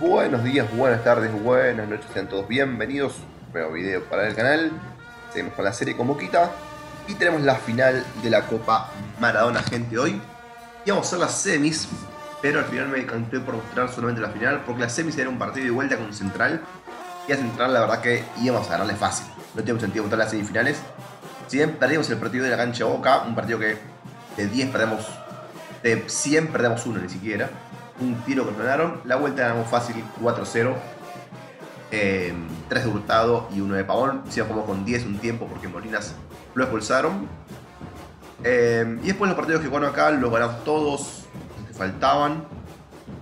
Buenos días, buenas tardes, buenas noches, sean todos bienvenidos. Nuevo video para el canal. Seguimos con la serie con Boquita. Y tenemos la final de la Copa Maradona, gente, hoy. Y vamos a hacer las semis, pero al final me decanté por mostrar solamente la final, porque las semis era un partido de vuelta con Central. Y a Central, la verdad que íbamos a ganarle fácil. No tiene sentido mostrar las semifinales. Si bien perdimos el partido de la cancha Boca, un partido que de 10 perdemos, de 100 perdemos uno ni siquiera un tiro que ganaron. La vuelta ganamos fácil 4-0. 3 de Hurtado y 1 de Pavón. Hicimos como con 10 un tiempo porque Molinas lo expulsaron. Eh, y después los partidos que jugaron acá los ganamos todos. Los que faltaban.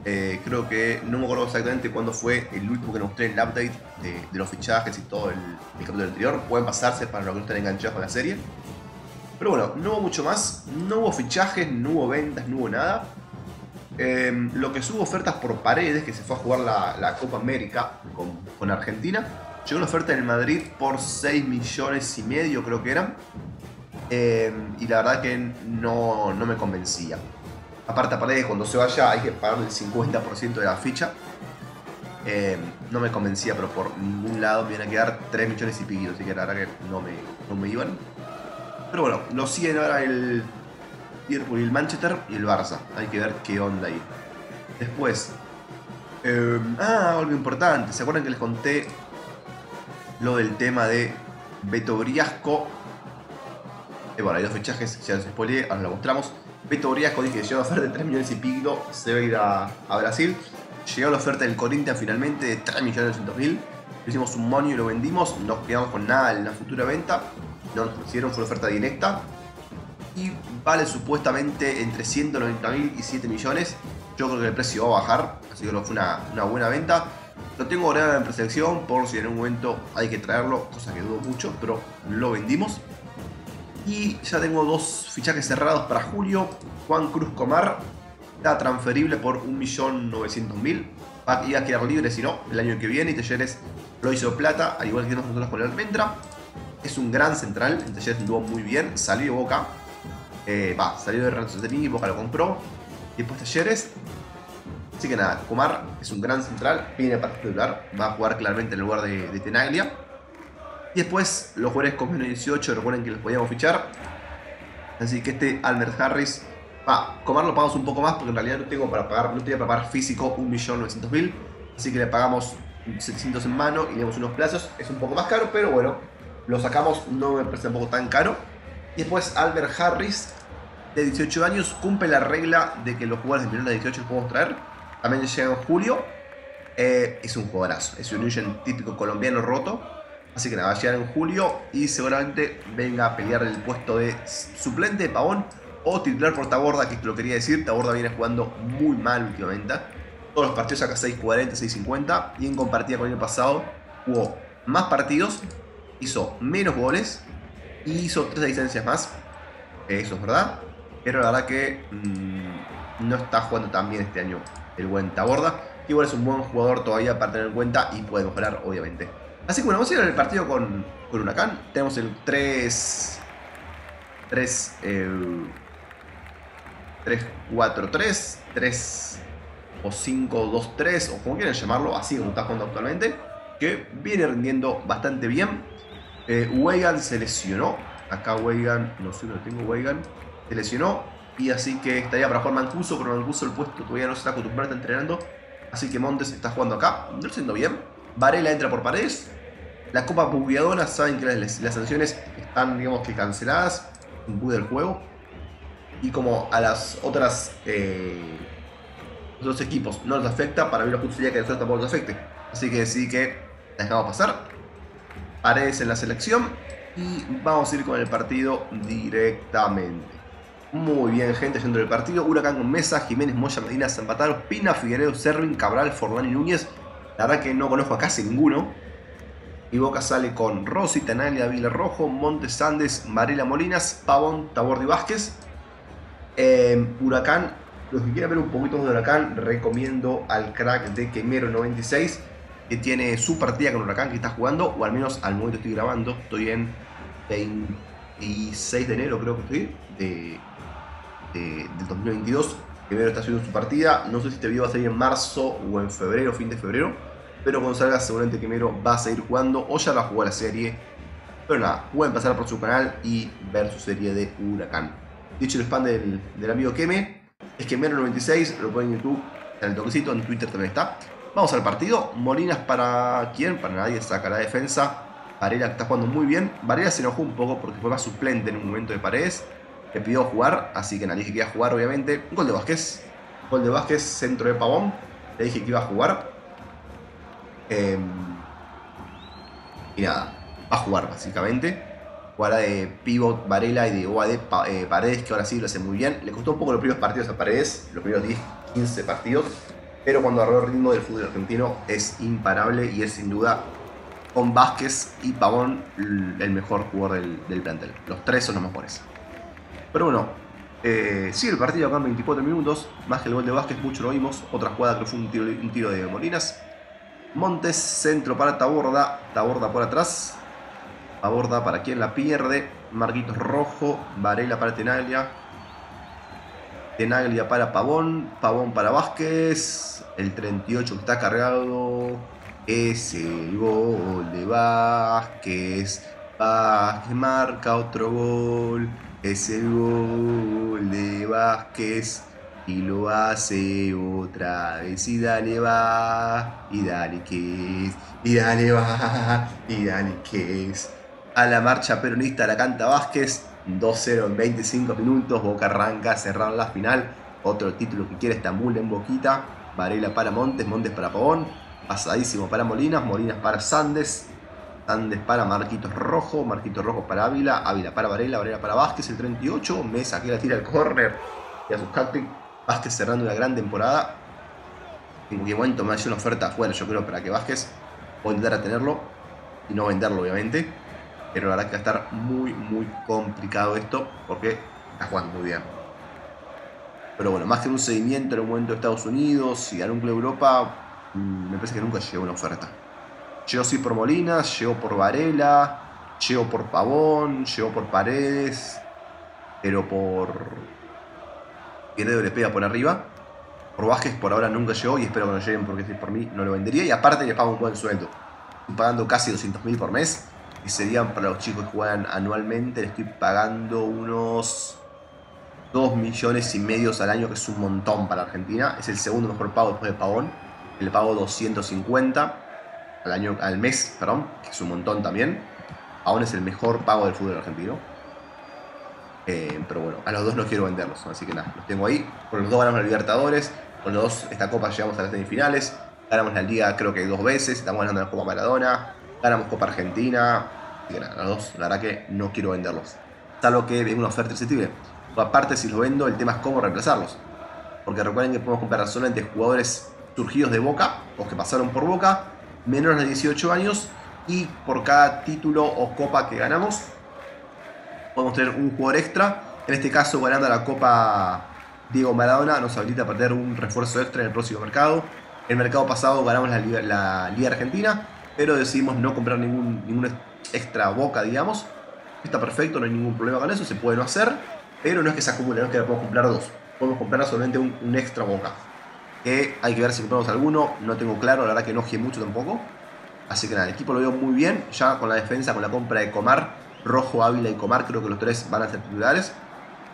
Eh, creo que no me acuerdo exactamente cuándo fue el último que nos mostré el update de, los fichajes y todo el, el, capítulo anterior. Pueden pasarse para los que no estén enganchados con la serie. Pero bueno, no hubo mucho más. No hubo fichajes, no hubo ventas, no hubo nada. Em, lo que subo ofertas por paredes, que se fue a jugar la, Copa América con, Argentina. Llegó una oferta en el Madrid por 6 millones y medio, creo que eran. Em, y la verdad que no, me convencía. Aparte, a Paredes, cuando se vaya, hay que pagar el 50% de la ficha. Em, no me convencía, pero por ningún lado me iban a quedar 3 millones y pico. Así que la verdad que no me, no me iban. Pero bueno, lo siguen ahora el Liverpool y el Manchester y el Barça. Hay que ver qué onda ahí. Después. Em, ah, algo importante. ¿Se acuerdan que les conté lo del tema de Beto Briasco? Eh, bueno, hay dos fichajes, ya los spoileé, ahora lo mostramos. Beto Briasco dije que llegó a oferta de 3 millones y pico, se va a ir a, Brasil. Llegó la oferta del Corinthians finalmente de 3 millones mil. Hicimos un monio y lo vendimos, nos quedamos con nada en la futura venta. No nos hicieron, fue una oferta directa y vale supuestamente entre 190.000 y 7 millones. Yo creo que el precio va a bajar, así que fue una, buena venta. Lo tengo ahora en preselección por si en un momento hay que traerlo, cosa que dudo mucho, pero lo vendimos. Y ya tengo dos fichajes cerrados para julio. Juan Cruz Comar está transferible por 1.900.000. Iba a quedar libre si no, el año que viene. Y Talleres lo hizo plata, al igual que nosotros con el Almendra. Es un gran central, en Talleres anduvo muy bien, salió boca, eh, salió de y Boca lo compró. Y después Talleres. Así que nada, Comar es un gran central, viene para titular, va a jugar claramente en el lugar de, Tenaglia. Y después los jugadores con menos 18, recuerden que los podíamos fichar. Así que este Albert Harris, va, Comar lo pagamos un poco más porque en realidad no tengo para pagar, no tenía para pagar físico 1.900.000. Así que le pagamos 700 en mano y le damos unos plazos. Es un poco más caro, pero bueno, lo sacamos, no me parece un poco tan caro. Después Albert Harris, de 18 años, cumple la regla de que los jugadores de menores de 18 los podemos traer. También llega en julio. Eh, es un jugadorazo. Es un Union típico colombiano roto. Así que nada, va a llegar en julio y seguramente venga a pelear el puesto de suplente de Pavón o titular por Taborda, que lo quería decir. Taborda viene jugando muy mal últimamente. Todos los partidos saca 6.40, 6.50 y en compartida con el año pasado jugó más partidos, hizo menos goles hizo tres licencias más. Eso es verdad. Pero la verdad que mm, no está jugando tan bien este año el buen Taborda. Igual es un buen jugador todavía para tener en cuenta y puede mejorar, obviamente. Así que bueno, vamos a ir al partido con, con Huracán. Tenemos el 3. 3. 3, 4, 3. 3 o 5, 2, 3. O como quieran llamarlo, así como está jugando actualmente. Que viene rindiendo bastante bien. Eh, Weigan se lesionó. Acá Weigan, no sé dónde tengo Weigan. Se lesionó. Y así que estaría para jugar Mancuso, pero Mancuso el puesto todavía no se está acostumbrado, está entrenando. Así que Montes está jugando acá. No lo siento bien. Varela entra por paredes. La Copa Bugueadona saben que las, sanciones están, digamos que canceladas. Impude el juego. Y como a las otras. Eh, los equipos no les afecta, para mí la sería que a nosotros tampoco nos afecte. Así que sí que la dejamos pasar. Paredes en la selección y vamos a ir con el partido directamente. Muy bien, gente, dentro del partido. Huracán con Mesa, Jiménez, Moya, Medina, Zampataro, Pina, Figueredo, Servin, Cabral, Forlán y Núñez. La verdad que no conozco a casi ninguno. Y Boca sale con Rossi, Tanalia, Rojo, Montes Sandes, Marila Molinas, Pavón, Tabordi Vázquez. Eh, Huracán, los que quieran ver un poquito de Huracán, recomiendo al crack de Quemero 96 que tiene su partida con Huracán que está jugando, o al menos al momento estoy grabando, estoy en 26 de enero creo que estoy, de, del 2022. Primero está haciendo su partida. No sé si este video va a salir en marzo o en febrero, fin de febrero. Pero cuando salga seguramente Quimero va a seguir jugando o ya va a jugar la serie. Pero nada, pueden pasar por su canal y ver su serie de Huracán. Dicho el spam del, del amigo Keme, es que 96 lo ponen en YouTube, en el toquecito, en Twitter también está. Vamos al partido. Molinas para quién? Para nadie, saca la defensa. Varela que está jugando muy bien. Varela se enojó un poco porque fue más suplente en un momento de paredes. Le pidió jugar, así que nadie que quería jugar, obviamente. Gol de Vázquez. Gol de Vázquez, centro de Pavón. Le dije que iba a jugar. Em, y nada, va a jugar básicamente. Jugará de pivot Varela y de OAD eh, Paredes, que ahora sí lo hace muy bien. Le costó un poco los primeros partidos a Paredes, los primeros 10, 15 partidos. Pero cuando agarró el ritmo del fútbol argentino es imparable y es sin duda con Vázquez y Pavón el mejor jugador del, plantel. Los tres son los mejores. Pero bueno, eh, sigue el partido acá en 24 minutos. Más que el gol de Vázquez, mucho lo vimos. Otra jugada que fue un tiro, de Molinas. Montes, centro para Taborda. Taborda por atrás. Taborda para quien la pierde. Marquitos Rojo. Varela para Tenaglia. Tenaglia para Pavón. Pavón para Vázquez. El 38 que está cargado. Es el gol de Vázquez. Vázquez marca otro gol. Es el gol de Vázquez y lo hace otra vez y dale va y dale que es y dale va y dale que es a la marcha peronista la canta Vázquez 2-0 en 25 minutos Boca arranca a cerrar la final otro título que quiere Estambul en Boquita Varela para Montes Montes para Pavón pasadísimo para Molinas Molinas para Sandes Sandes para Marquitos Rojo Marquitos Rojo para Ávila Ávila para Varela Varela para Vázquez el 38 Mesa que la tira el córner y a sus Vázquez cerrando una gran temporada. En cualquier momento me hace una oferta afuera, yo creo, para que Vázquez intentar a tenerlo y no venderlo, obviamente. Pero la verdad que va a estar muy, muy complicado esto porque está jugando muy bien. Pero bueno, más que un seguimiento en un momento de Estados Unidos y a un club Europa, mm, me parece que nunca llegó una oferta. Llegó sí por Molinas, llegó por Varela, llegó por Pavón, llegó por Paredes, pero por Guerrero le pega por arriba. Por Vázquez por ahora nunca llegó y espero que no lleguen porque si por mí no lo vendería. Y aparte le pago un buen sueldo. Estoy pagando casi 200 mil por mes. Y serían para los chicos que juegan anualmente, le estoy pagando unos 2 millones y medio al año, que es un montón para Argentina. Es el segundo mejor pago después de Pavón. Le pago 250 al, año, al mes, perdón, que es un montón también. Pavón es el mejor pago del fútbol argentino. Eh, pero bueno, a los dos no quiero venderlos, así que nada, los tengo ahí. Con los dos ganamos la Libertadores, con los dos esta copa llegamos a las semifinales, ganamos la Liga creo que dos veces, estamos ganando la Copa Maradona, ganamos Copa Argentina, los dos, la verdad que no quiero venderlos. Salvo que venga una oferta irresistible. aparte, si los vendo, el tema es cómo reemplazarlos. Porque recuerden que podemos comprar solamente jugadores surgidos de Boca, o que pasaron por Boca, menores de 18 años, y por cada título o copa que ganamos, podemos tener un jugador extra. En este caso, ganando la Copa Diego Maradona, nos habilita a perder un refuerzo extra en el próximo mercado. El mercado pasado ganamos la Liga, Argentina, pero decidimos no comprar ningún, ningún extra boca, digamos. Está perfecto, no hay ningún problema con eso, se puede no hacer, pero no es que se acumule, no es que podemos comprar dos. Podemos comprar solamente un, extra boca. Que hay que ver si compramos alguno, no tengo claro, la verdad que no mucho tampoco. Así que nada, el equipo lo veo muy bien, ya con la defensa, con la compra de Comar Rojo, Ávila y Comar, creo que los tres van a ser titulares.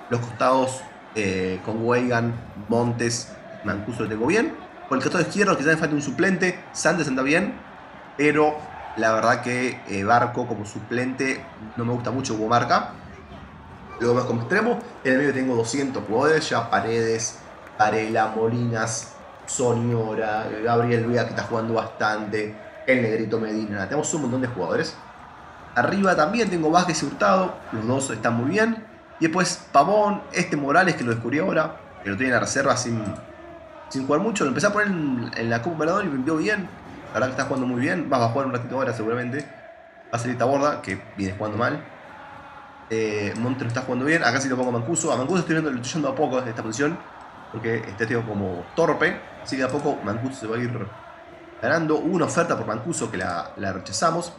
Los costados eh, con Weigan, Montes, Mancuso lo tengo bien. Por el costado izquierdo quizás me falta un suplente. Sandes anda bien, pero la verdad que eh, Barco como suplente no me gusta mucho como marca. Luego más como extremo, en el medio tengo 200 jugadores, ya Paredes, Varela, Molinas, Soñora, Gabriel Vega que está jugando bastante, el Negrito Medina, tenemos un montón de jugadores. Arriba también tengo Vázquez y Hurtado, los dos están muy bien. Y después Pavón, este Morales que lo descubrí ahora, que lo tiene en la reserva sin, sin jugar mucho. Lo empecé a poner en, la Copa y me envió bien. Verdad que está jugando muy bien. Va a jugar un ratito ahora seguramente. Va a salir Taborda, que viene jugando mal. Eh, Monte lo está jugando bien. Acá sí lo pongo a Mancuso. A Mancuso estoy viendo, lo estoy yendo a poco en esta posición. Porque este tío como torpe. Así que a poco Mancuso se va a ir ganando. Una oferta por Mancuso que la, la rechazamos.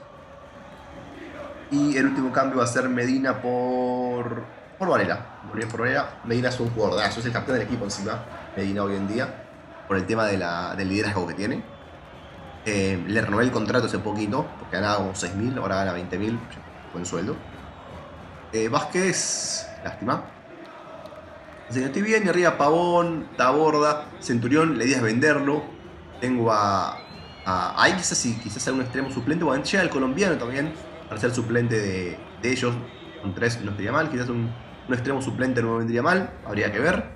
Y el último cambio va a ser Medina por por Varela. por Varela. Medina es un jugadorazo, es el campeón del equipo encima. Medina hoy en día, por el tema de la, del liderazgo que tiene. Eh, le renové el contrato hace poquito, porque ganaba como 6.000, ahora gana 20.000, buen sueldo. Eh, Vázquez, lástima. Así que estoy bien, y arriba Pavón, Taborda, Centurión, la idea es venderlo. Tengo a. a quizás sí, quizás un extremo suplente, o llega el colombiano también, para ser suplente de, de ellos. Un 3 no estaría mal, quizás un, un, extremo suplente no me vendría mal, habría que ver.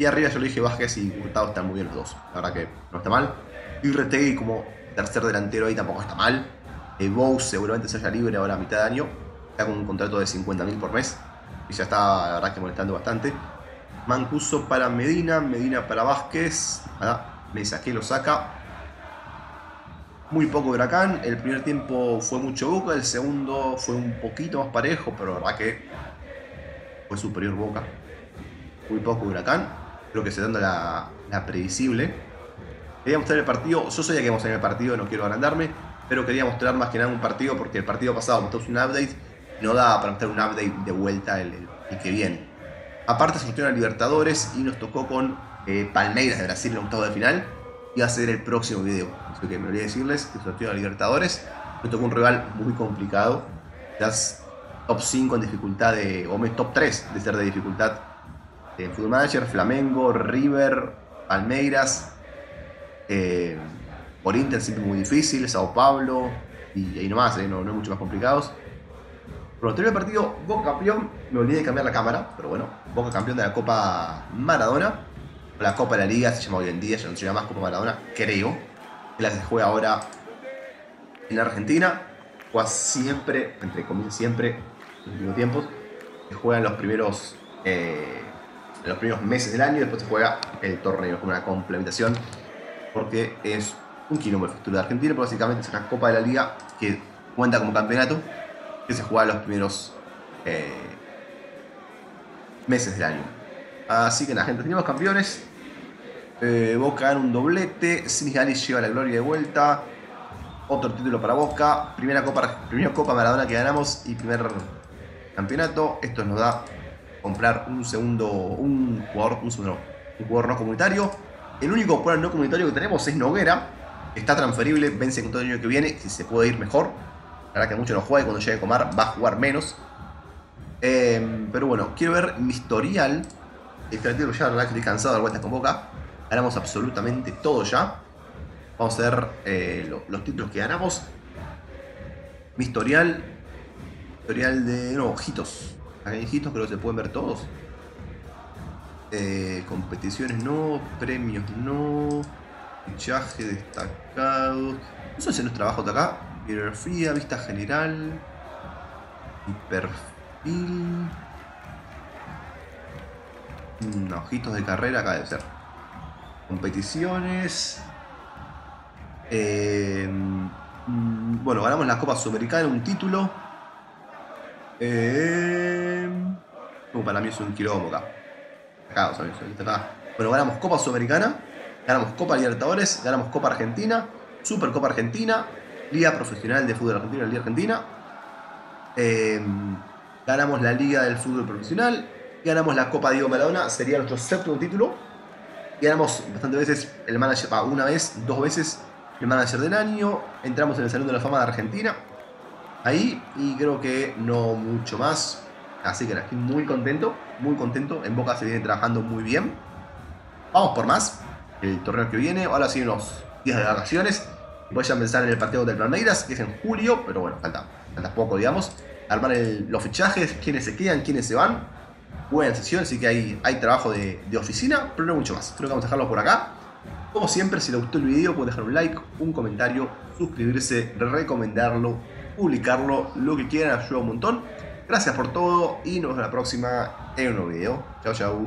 Y arriba yo le dije Vázquez y Hurtado están muy bien los dos, la verdad que no está mal. Y Retegui como tercer delantero ahí tampoco está mal. Eh, Bose seguramente se haya libre ahora a mitad de año, está con un contrato de 50.000 por mes y ya está la verdad que molestando bastante. Mancuso para Medina, Medina para Vázquez. me saqué, lo saca. Muy poco Huracán. El primer tiempo fue mucho Boca, el segundo fue un poquito más parejo, pero la verdad que fue superior Boca. Muy poco Huracán. Creo que se dando la, la previsible. Quería mostrar el partido. Yo sabía que íbamos a tener el partido, no quiero agrandarme. Pero quería mostrar más que nada un partido porque el partido pasado mostramos un update. No daba para mostrar un update de vuelta el que viene. Aparte sorteó a Libertadores y nos tocó con eh, Palmeiras de Brasil en el octavo de final. Y va a ser el próximo video. Así que me olvidé decirles que sorteó a Libertadores. Nos tocó un rival muy complicado. Quizás top 5 en dificultad de. o top 3 de ser de dificultad en Football Manager. Flamengo, River, Palmeiras. Eh, por Inter siempre muy difícil. Sao Paulo. Y ahí nomás, eh, no, no mucho más complicados. Terminó el partido, Boca campeón. Me olvidé de cambiar la cámara, pero bueno, Boca campeón de la Copa Maradona. La Copa de la Liga se llama hoy en día, ya no se llama más Copa Maradona, creo. Es la se juega ahora en Argentina. Juega siempre, entre comillas, siempre, en los últimos tiempos. Se juega en los primeros, eh, los primeros meses del año y después se juega el torneo, como una complementación. Porque es un kilómetro de de Argentina, pero básicamente es una Copa de la Liga que cuenta como campeonato que se juega los primeros eh, meses del año. Así que la gente, tenemos campeones. Eh, Boca gana un doblete. Sinis lleva la gloria de vuelta. Otro título para Boca. Primera Copa, primera Copa Maradona que ganamos y primer campeonato. Esto nos da comprar un segundo, un jugador, un, segundo, un jugador no comunitario. El único jugador no comunitario que tenemos es Noguera. Está transferible, vence con todo el año que viene, si se puede ir mejor. La verdad que mucho no juega y cuando llegue a Comar va a jugar menos. Em, pero bueno, quiero ver mi historial. El ya la verdad que estoy cansado de vuelta con Boca. Ganamos absolutamente todo ya. Vamos a ver eh, los títulos que ganamos. Mi historial. Historial de. No, ojitos. Acá hay ojitos, creo que se pueden ver todos. Eh, competiciones no, premios no, fichaje destacado. Eso es nuestro trabajo de acá. Bibliografía, vista general. Y perfil. Mm, ojitos de carrera acá debe ser. Competiciones. Em, mm, bueno, ganamos la Copa Sudamericana, un título. Eh, para mí es un quilombo acá. Bueno, ganamos Copa Sudamericana, ganamos Copa Libertadores, ganamos Copa Argentina, Super Copa Argentina, Liga Profesional de Fútbol Argentino, Liga Argentina. Em, ganamos la Liga del Fútbol Profesional. Ganamos la Copa Diego Maradona, sería nuestro séptimo título. Ganamos bastantes veces el manager, una vez, dos veces el manager del año. Entramos en el Salón de la Fama de Argentina. Ahí, y creo que no mucho más. Así que estoy muy contento, muy contento. En Boca se viene trabajando muy bien. Vamos por más. El torneo que viene, ahora sí unos días de vacaciones. Voy a pensar en el partido del Palmeiras, que es en julio, pero bueno, falta, falta poco, digamos. Armar los fichajes, quiénes se quedan, quiénes se van. Buena sesión, así que hay, hay trabajo de, oficina, pero no mucho más. Creo que vamos a dejarlo por acá. Como siempre, si les gustó el video, pueden dejar un like, un comentario, suscribirse, recomendarlo, publicarlo, lo que quieran, ayuda un montón. Gracias por todo y nos vemos la próxima en un nuevo video. Chao, chao.